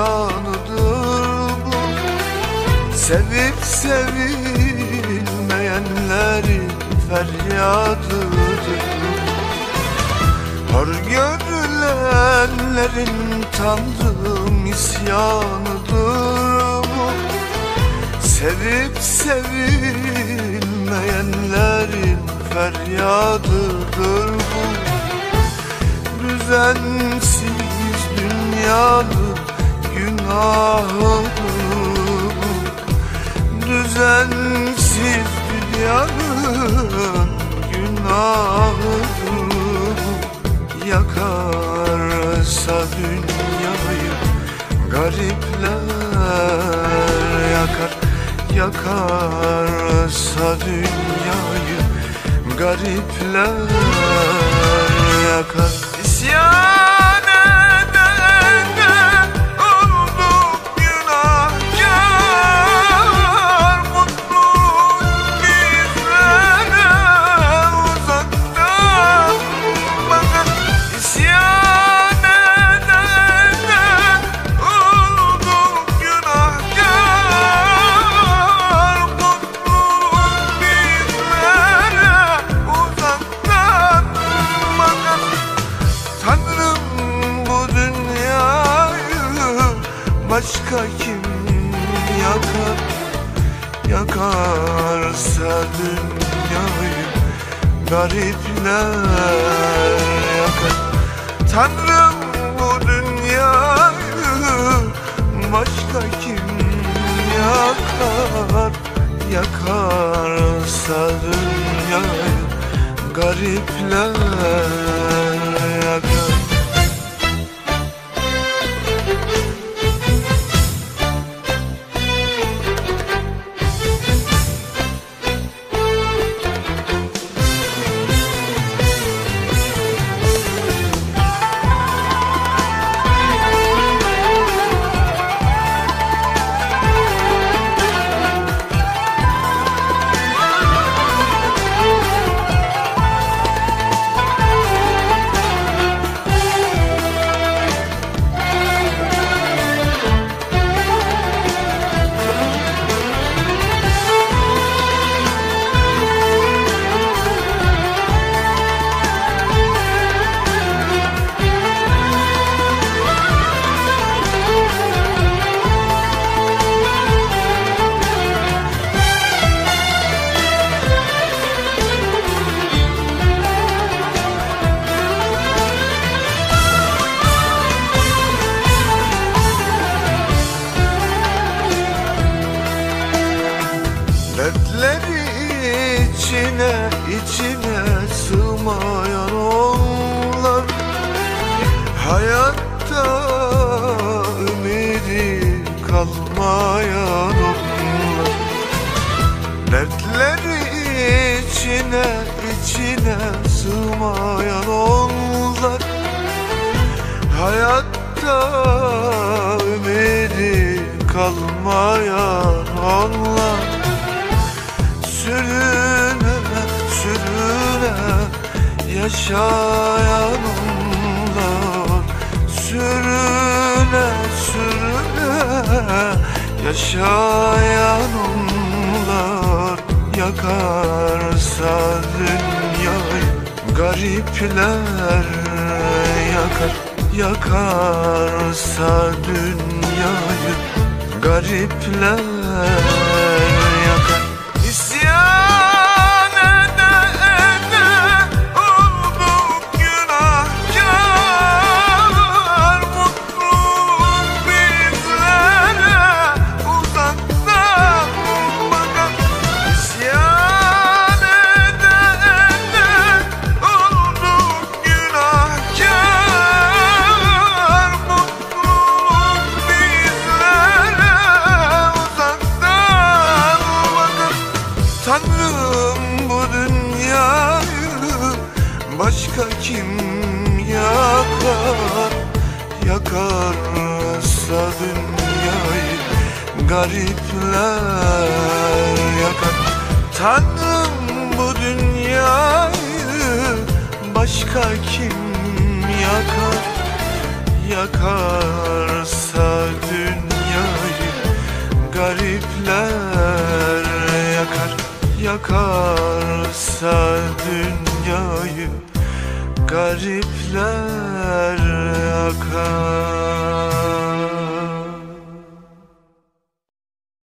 isyanıdır bu. Sevip sevilmeyenlerin feryadıdır. Hor görülenlerin tanrım isyanıdır bu. Sevip sevilmeyenlerin feryadıdır bu. Düzensiz dünyanın günahıdır bu Düzensiz dünyanın günahıdır bu Yakarsa dünyayı garipler yakar. Yakarsa dünyayı garipler yakar. İsyan başka kim yakar Yakarsa dünyayı garipler yakar. Tanrım bu dünyayı başka kim yakar Yakarsa dünyayı garipler kalmayan onlar Dertleri içine içine sığmayan onlar. Hayatta ümidi kalmayan onlar. Sürüne sürüne yaşayan onlar. Sürüne sürüne yaşayan onlar Yakarsa dünyayı garipler yakar Yakarsa dünyayı garipler yakar kim yakar Yakarsa dünyayı garipler yakar. Tanrım bu dünyayı başka kim yakar? Yakarsa dünyayı garipler yakar. Yakarsa dünyayı garipler yakar